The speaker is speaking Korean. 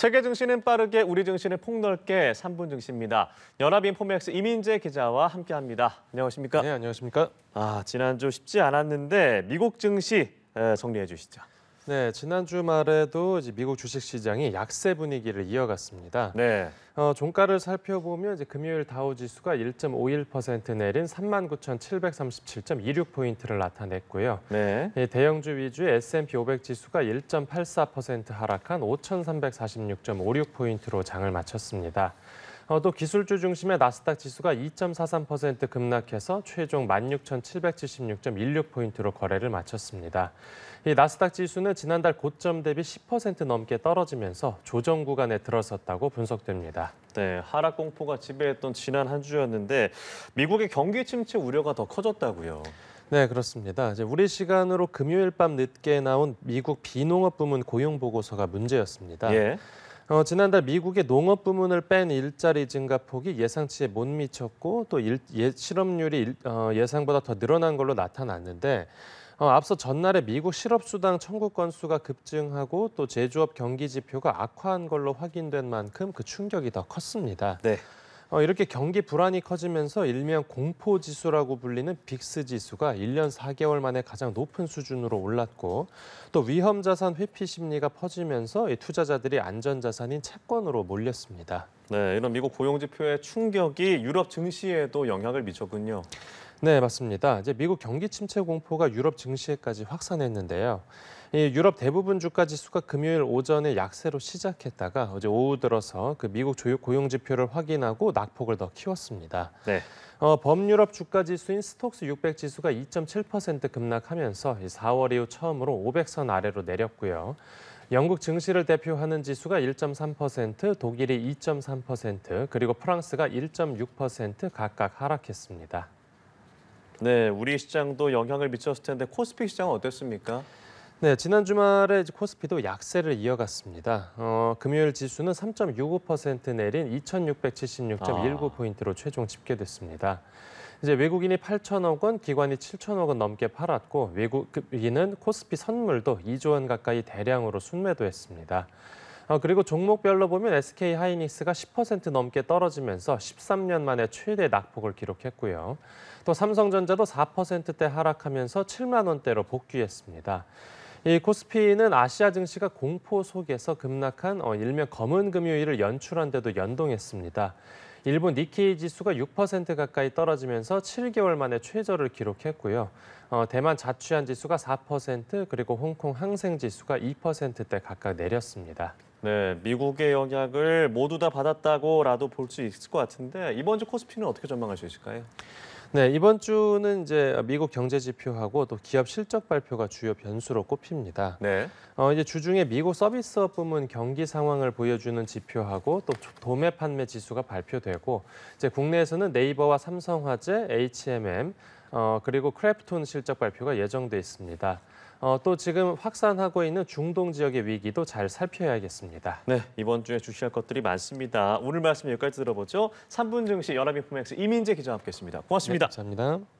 세계 증시는 빠르게 우리 증시는 폭넓게 3분 증시입니다. 연합인포맥스 이민재 기자와 함께합니다. 안녕하십니까? 네, 안녕하십니까? 아 지난주 쉽지 않았는데 미국 증시 에, 정리해 주시죠. 네, 지난 주말에도 이제 미국 주식 시장이 약세 분위기를 이어갔습니다. 네. 어, 종가를 살펴보면 이제 금요일 다우 지수가 1.51% 내린 39,737.26 포인트를 나타냈고요. 네. 예, 대형주 위주의 S&P 500 지수가 1.84% 하락한 5,346.56 포인트로 장을 마쳤습니다. 어, 또 기술주 중심의 나스닥 지수가 2.43% 급락해서 최종 16,776.16 포인트로 거래를 마쳤습니다. 이 나스닥 지수는 지난달 고점 대비 10% 넘게 떨어지면서 조정 구간에 들어섰다고 분석됩니다. 네, 하락 공포가 지배했던 지난 한 주였는데 미국의 경기 침체 우려가 더 커졌다고요. 네, 그렇습니다. 이제 우리 시간으로 금요일 밤 늦게 나온 미국 비농업 부문 고용 보고서가 문제였습니다. 예. 어, 지난달 미국의 농업 부문을 뺀 일자리 증가 폭이 예상치에 못 미쳤고 또 일, 예, 실업률이 일, 어, 예상보다 더 늘어난 걸로 나타났는데 어, 앞서 전날에 미국 실업수당 청구 건수가 급증하고 또 제조업 경기 지표가 악화한 걸로 확인된 만큼 그 충격이 더 컸습니다. 네. 어, 이렇게 경기 불안이 커지면서 일명 공포 지수라고 불리는 빅스 지수가 1년 4개월 만에 가장 높은 수준으로 올랐고 또 위험 자산 회피 심리가 퍼지면서 이 투자자들이 안전 자산인 채권으로 몰렸습니다. 네, 이런 미국 고용 지표의 충격이 유럽 증시에도 영향을 미쳤군요. 네, 맞습니다. 이제 미국 경기 침체 공포가 유럽 증시에까지 확산했는데요. 이 유럽 대부분 주가 지수가 금요일 오전에 약세로 시작했다가 어제 오후 들어서 그 미국 조요 고용 지표를 확인하고 낙폭을 더 키웠습니다. 네. 어, 범유럽 주가 지수인 스톡스 600 지수가 2.7% 급락하면서 4월 이후 처음으로 500선 아래로 내렸고요. 영국 증시를 대표하는 지수가 1.3%, 독일이 2.3%, 그리고 프랑스가 1.6% 각각 하락했습니다. 네, 우리 시장도 영향을 미쳤을 텐데 코스피 시장은 어땠습니까? 네, 지난 주말에 코스피도 약세를 이어갔습니다. 어, 금요일 지수는 3.65% 내린 2,676.19 포인트로 최종 집계됐습니다. 이제 외국인이 8천억 원, 기관이 7천억 원 넘게 팔았고 외국인은 코스피 선물도 2조 원 가까이 대량으로 순매도했습니다. 어, 그리고 종목별로 보면 SK 하이닉스가 10% 넘게 떨어지면서 13년 만에 최대 낙폭을 기록했고요. 또 삼성전자도 4%대 하락하면서 7만 원대로 복귀했습니다. 이 코스피는 아시아 증시가 공포 속에서 급락한 어, 일명 검은 금요일을 연출한 데도 연동했습니다. 일본 니케이 지수가 6% 가까이 떨어지면서 7개월 만에 최저를 기록했고요. 어, 대만 자취한 지수가 4% 그리고 홍콩 항생 지수가 2%대 각각 내렸습니다. 네, 미국의 영향을 모두 다 받았다고라도 볼 수 있을 것 같은데 이번 주 코스피는 어떻게 전망할 수 있을까요? 네, 이번 주는 이제 미국 경제 지표하고 또 기업 실적 발표가 주요 변수로 꼽힙니다. 네. 어, 이제 주중에 미국 서비스업 부문 경기 상황을 보여주는 지표하고 또 도매 판매 지수가 발표되고 이제 국내에서는 네이버와 삼성화재, HMM 어, 그리고 크래프톤 실적 발표가 예정돼 있습니다. 어, 또 지금 확산하고 있는 중동 지역의 위기도 잘 살펴야겠습니다. 네, 이번 주에 주시할 것들이 많습니다. 오늘 말씀 여기까지 들어보죠. 3분 증시 연합인포맥스 이민재 기자와 함께했습니다. 고맙습니다. 네, 감사합니다.